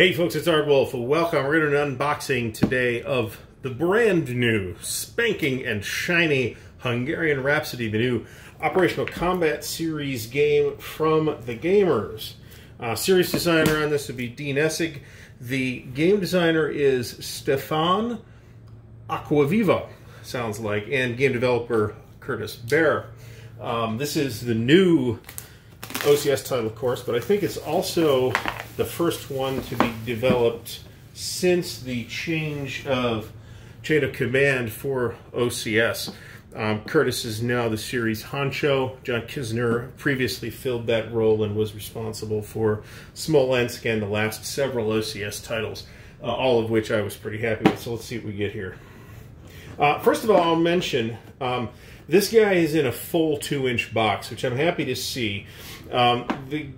Hey folks, it's Ardwulf. Welcome. We're doing an unboxing today of the brand new, spanking and shiny Hungarian Rhapsody, the new Operational Combat Series game from the gamers. Uh, series designer on this would be Dean Essig. The game designer is Stefan Acquaviva, sounds like, and game developer Curtis Baer. Um, this is the new OCS title, of course, but I think it's also the first one to be developed since the change of chain of command for OCS. Um, Curtis is now the series honcho. John Kisner previously filled that role and was responsible for Smolensk and the last several OCS titles, uh, all of which I was pretty happy with. So let's see what we get here. Uh, first of all, I'll mention um, this guy is in a full two-inch box, which I'm happy to see. Um, the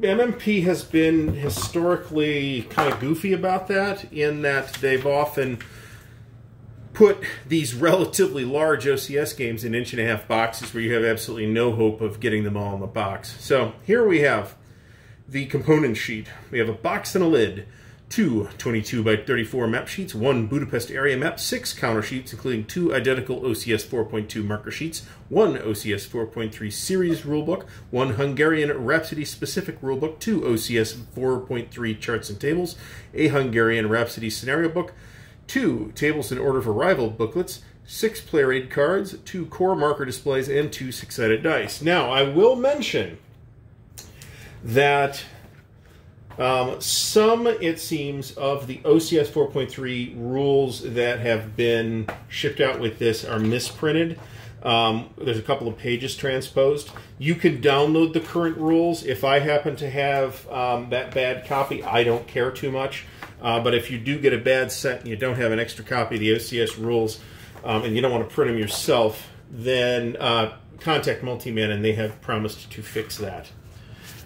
MMP has been historically kind of goofy about that, in that they've often put these relatively large OCS games in inch and a half boxes where you have absolutely no hope of getting them all in the box. So here we have the component sheet. We have a box and a lid, two 22 by 34 map sheets, one Budapest area map, six counter sheets, including two identical OCS 4.2 marker sheets, one OCS 4.3 series rulebook, one Hungarian Rhapsody specific rulebook, two OCS 4.3 charts and tables, a Hungarian Rhapsody scenario book, two tables in order of arrival booklets, six player aid cards, two core marker displays, and two six-sided dice. Now, I will mention that um, some, it seems, of the OCS 4.3 rules that have been shipped out with this are misprinted. Um, there's a couple of pages transposed. You can download the current rules. If I happen to have um, that bad copy, I don't care too much. Uh, but if you do get a bad set and you don't have an extra copy of the OCS rules um, and you don't want to print them yourself, then uh, contact Multiman and they have promised to fix that.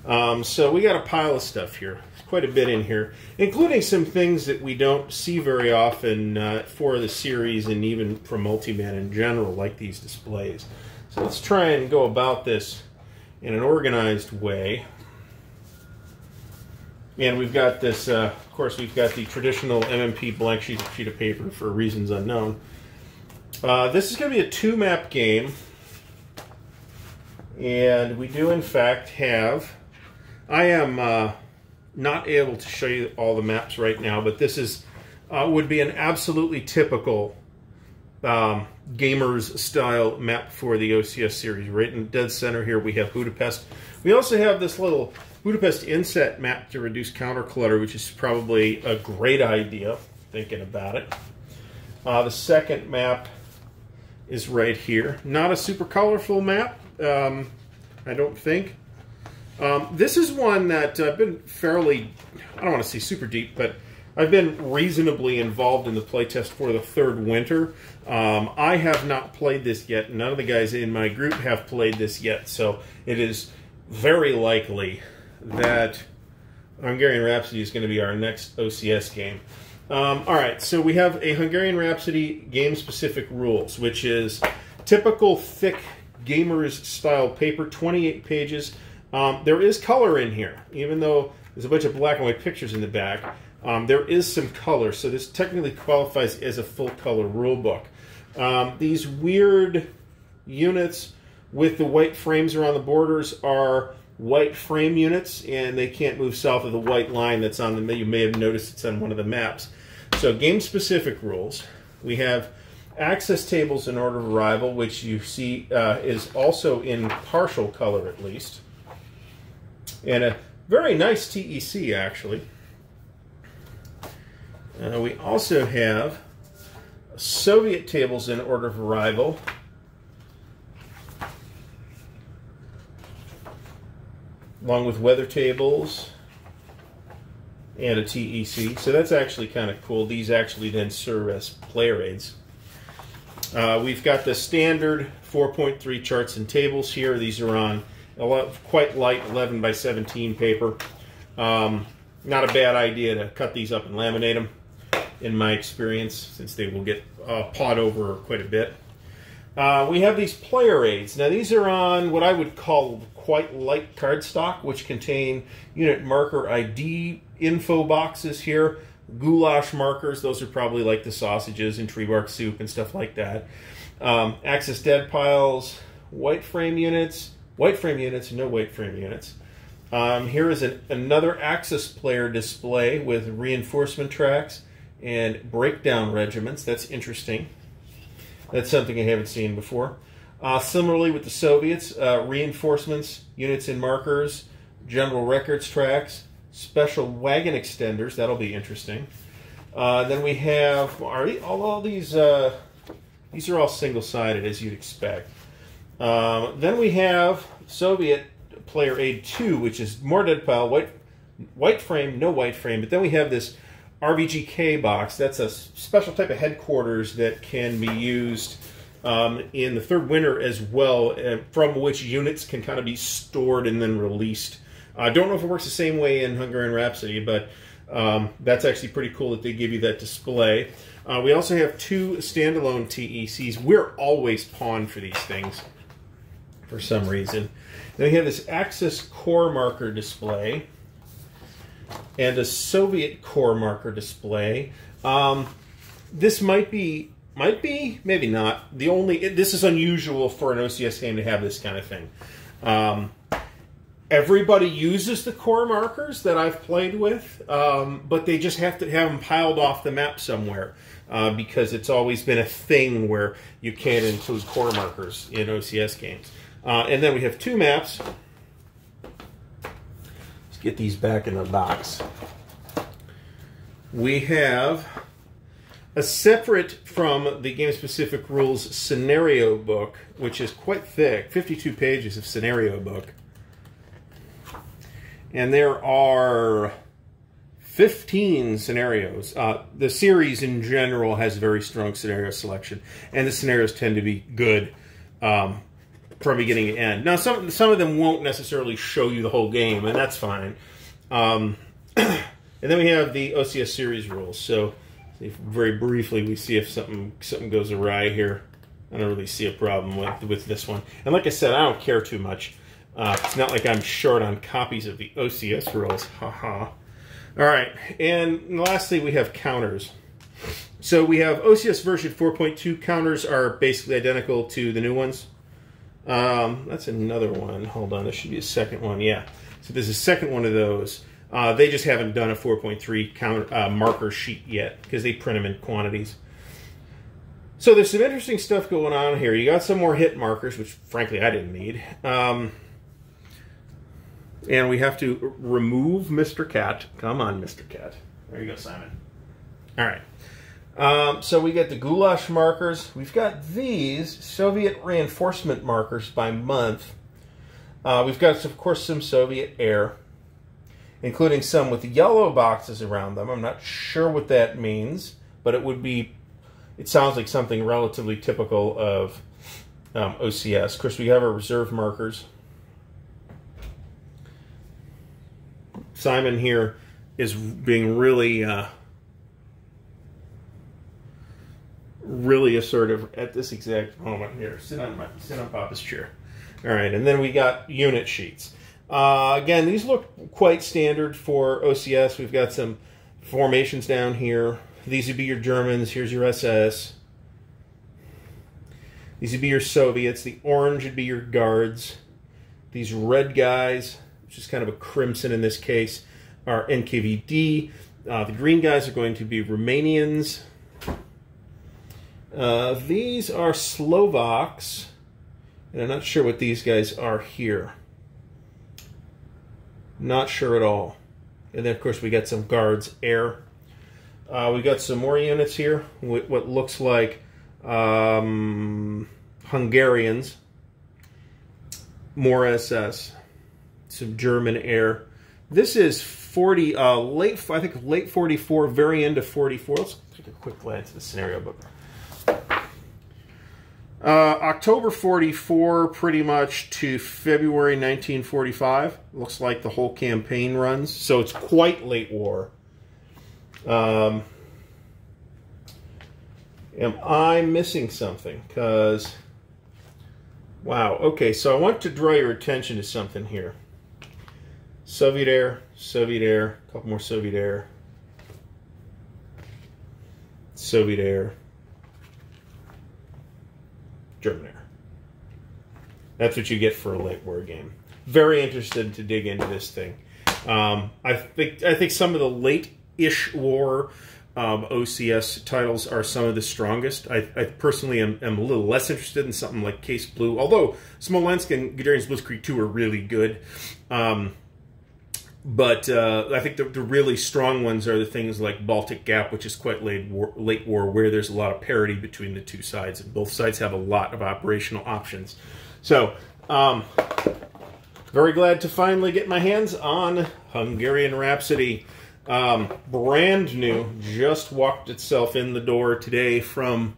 Um, so we got a pile of stuff here, quite a bit in here, including some things that we don't see very often uh, for the series and even from Multiman in general, like these displays. So let's try and go about this in an organized way. And we've got this, uh, of course, we've got the traditional MMP blank sheet, sheet of paper for reasons unknown. Uh, this is going to be a two-map game. And we do, in fact, have I am uh, not able to show you all the maps right now, but this is uh, would be an absolutely typical um, gamers style map for the OCS series. Right in dead center here we have Budapest. We also have this little Budapest inset map to reduce counter clutter, which is probably a great idea, thinking about it. Uh, the second map is right here. Not a super colorful map, um, I don't think. Um, this is one that I've been fairly, I don't want to say super deep, but I've been reasonably involved in the playtest for the third winter. Um, I have not played this yet. None of the guys in my group have played this yet, so it is very likely that Hungarian Rhapsody is going to be our next OCS game. Um, all right, so we have a Hungarian Rhapsody game-specific rules, which is typical thick gamers style paper, 28 pages, um, there is color in here, even though there's a bunch of black and white pictures in the back. Um, there is some color, so this technically qualifies as a full color rule book. Um, these weird units with the white frames around the borders are white frame units, and they can't move south of the white line that's on the. You may have noticed it's on one of the maps. So game-specific rules. We have Axis tables in order of arrival, which you see uh, is also in partial color at least and a very nice TEC actually. Uh, we also have Soviet tables in order of arrival. Along with weather tables and a TEC. So that's actually kind of cool. These actually then serve as player aids. Uh, we've got the standard 4.3 charts and tables here. These are on quite light 11 by 17 paper. Um, not a bad idea to cut these up and laminate them, in my experience, since they will get uh, pawed over quite a bit. Uh, we have these player aids. Now these are on what I would call quite light cardstock, which contain unit marker ID info boxes here. Goulash markers, those are probably like the sausages and tree bark soup and stuff like that. Um, Axis dead piles, white frame units, white frame units, and no white frame units. Um, here is an, another Axis player display with reinforcement tracks and breakdown regiments. That's interesting. That's something I haven't seen before. Uh, similarly with the Soviets, uh, reinforcements, units and markers, general records tracks, special wagon extenders. That'll be interesting. Uh, then we have are all, all these. Uh, these are all single-sided, as you'd expect. Um, then we have Soviet Player Aid 2, which is more dead pile, white, white frame, no white frame. But then we have this RVGK box. That's a special type of headquarters that can be used um, in the third winter as well, uh, from which units can kind of be stored and then released. I don't know if it works the same way in Hungarian Rhapsody, but um, that's actually pretty cool that they give you that display. Uh, we also have two standalone TECs. We're always pawned for these things for some reason. Then we have this Axis core marker display and a Soviet core marker display. Um, this might be, might be, maybe not. The only, this is unusual for an OCS game to have this kind of thing. Um, everybody uses the core markers that I've played with, um, but they just have to have them piled off the map somewhere uh, because it's always been a thing where you can't include core markers in OCS games. Uh, and then we have two maps. Let's get these back in the box. We have a separate from the game-specific rules scenario book, which is quite thick, 52 pages of scenario book. And there are 15 scenarios. Uh, the series in general has very strong scenario selection, and the scenarios tend to be good um, from beginning to end. Now, some some of them won't necessarily show you the whole game, and that's fine. Um, and then we have the OCS series rules. So, very briefly, we see if something something goes awry here. I don't really see a problem with with this one. And like I said, I don't care too much. Uh, it's not like I'm short on copies of the OCS rules. Haha. All right, and lastly, we have counters. So we have OCS version 4.2 counters are basically identical to the new ones. Um, that's another one. Hold on, there should be a second one. Yeah, so there's a second one of those. Uh, they just haven't done a 4.3 counter uh, marker sheet yet because they print them in quantities. So there's some interesting stuff going on here. You got some more hit markers, which frankly I didn't need. Um, and we have to remove Mr. Cat. Come on, Mr. Cat. There you go, Simon. All right. Um, so we get the goulash markers. We've got these Soviet reinforcement markers by month. Uh, we've got, of course, some Soviet air, including some with yellow boxes around them. I'm not sure what that means, but it would be, it sounds like something relatively typical of um, OCS. Of course, we have our reserve markers. Simon here is being really, uh, really assertive at this exact moment. Here, sit on my, sit on Papa's chair. All right, and then we got unit sheets. Uh, again, these look quite standard for OCS. We've got some formations down here. These would be your Germans. Here's your SS. These would be your Soviets. The orange would be your guards. These red guys which is kind of a crimson in this case, are NKVD. Uh, the green guys are going to be Romanians. Uh, these are Slovaks, and I'm not sure what these guys are here. Not sure at all. And then, of course, we got some guards air. Uh, we got some more units here. What looks like um, Hungarians. More SS some German air. This is 40, uh, late, I think late 44, very end of 44. Let's take a quick glance at the scenario book. Uh, October 44, pretty much to February 1945. Looks like the whole campaign runs, so it's quite late war. Um, am I missing something? Because, wow, okay, so I want to draw your attention to something here. Soviet Air, Soviet Air, a couple more Soviet Air, Soviet Air, German Air. That's what you get for a late war game. Very interested to dig into this thing. Um, I think I think some of the late-ish war um, OCS titles are some of the strongest. I, I personally am, am, a little less interested in something like Case Blue, although Smolensk and Guderian's Blitzkrieg 2 are really good. Um, but uh, I think the, the, really strong ones are the things like Baltic Gap, which is quite late war, late war, where there's a lot of parity between the two sides, and both sides have a lot of operational options. So, um, very glad to finally get my hands on Hungarian Rhapsody. Um, brand new, just walked itself in the door today from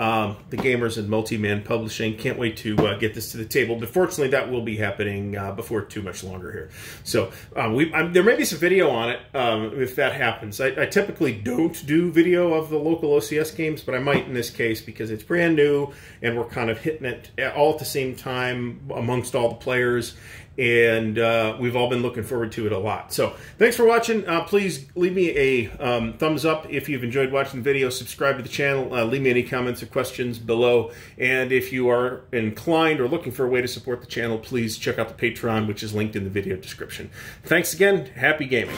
um, the Gamers and Multi-Man Publishing. Can't wait to uh, get this to the table. But fortunately, that will be happening uh, before too much longer here. So um, we, there may be some video on it um, if that happens. I, I, typically don't do video of the local OCS games, but I might in this case because it's brand new and we're kind of hitting it all at the same time amongst all the players and uh, we've all been looking forward to it a lot. So thanks for watching. Uh, please leave me a um, thumbs up if you've enjoyed watching the video. Subscribe to the channel. Uh, leave me any comments or questions below. And if you are inclined or looking for a way to support the channel, please check out the Patreon, which is linked in the video description. Thanks again. Happy gaming.